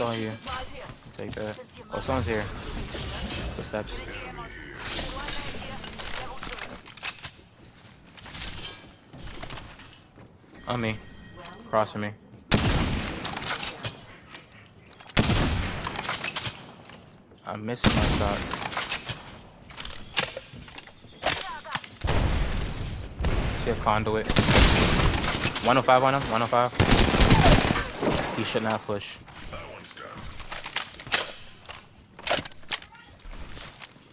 still on you. Take that. Oh, someone's here. Footsteps. On me. Crossing me. I'm missing my shots. See a conduit. 105 on him, 105. He should not push. That one's down.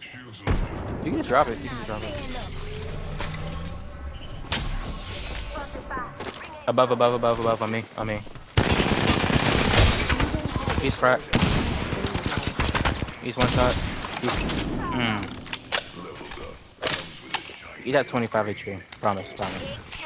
Shields low. You can just drop it, you can just drop it. Above, above, above, above, on me, on me. He's cracked. He's one shot. He's, mm. He's at 25 HP. Promise, promise.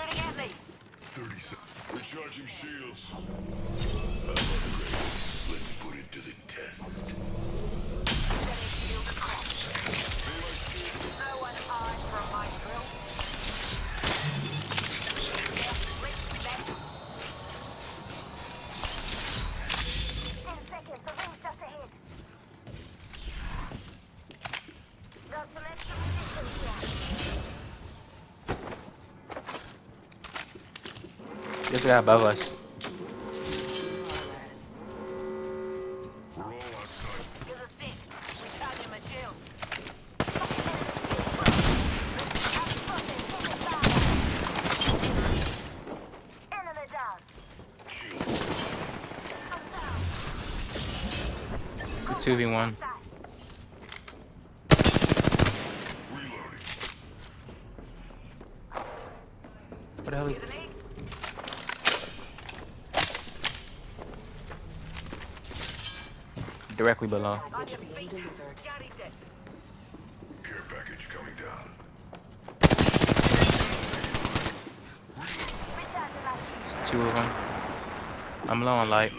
This guy above us. It's 2v1. Reloading. What the hell directly below? On your feet. Got it dead. Care package coming down. Recharging my shield. Two of them. I'm low on light.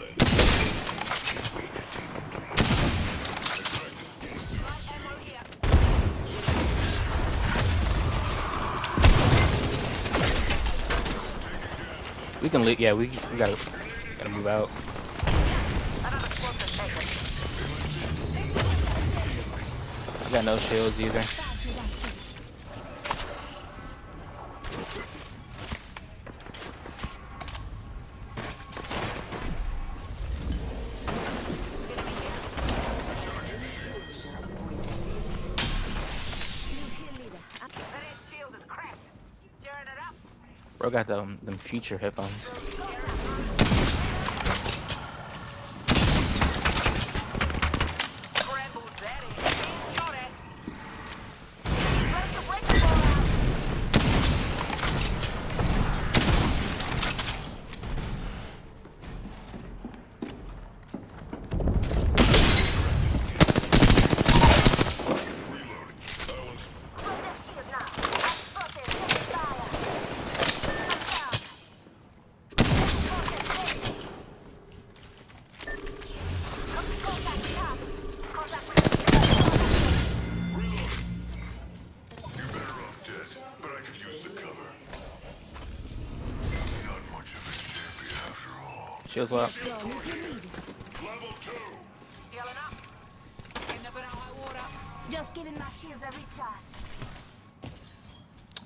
We can leave. Yeah, we we gotta gotta move out. Got no shields either. Bro got them them future headphones. Shields up. Level two. Healing up. End up in high water. Just giving my shields a recharge.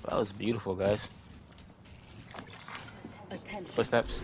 That was beautiful, guys. Attention. Footsteps.